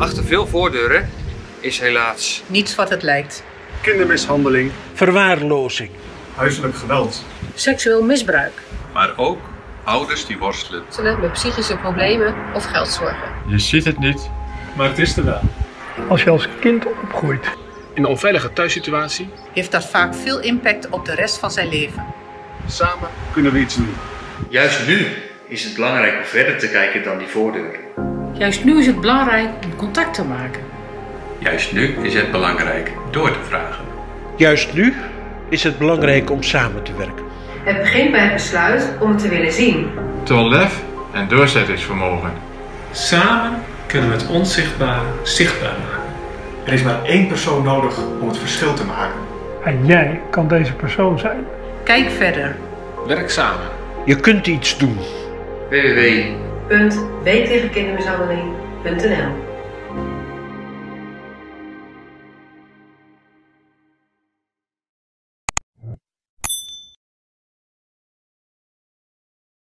Achter veel voordeuren is helaas Niets wat het lijkt. kindermishandeling, verwaarlozing, huiselijk geweld. Seksueel misbruik. Maar ook ouders die worstelen. met psychische problemen of geldzorgen. Je ziet het niet, Maar het is er wel. als je als kind opgroeit. In een onveilige thuissituatie Heeft dat vaak veel impact op de rest van zijn leven. Samen kunnen we iets doen. Juist nu is het belangrijk om verder te kijken dan die voordeur. Juist nu is het belangrijk om contact te maken. Juist nu is het belangrijk door te vragen. Juist nu is het belangrijk om samen te werken. Het begint bij het besluit om het te willen zien. Toon lef en doorzettingsvermogen. Samen kunnen we het onzichtbare zichtbaar maken. Er is maar één persoon nodig om het verschil te maken. En jij kan deze persoon zijn. Kijk verder. Werk samen. Je kunt iets doen. www Punt. Week tegen kindermishandeling.nl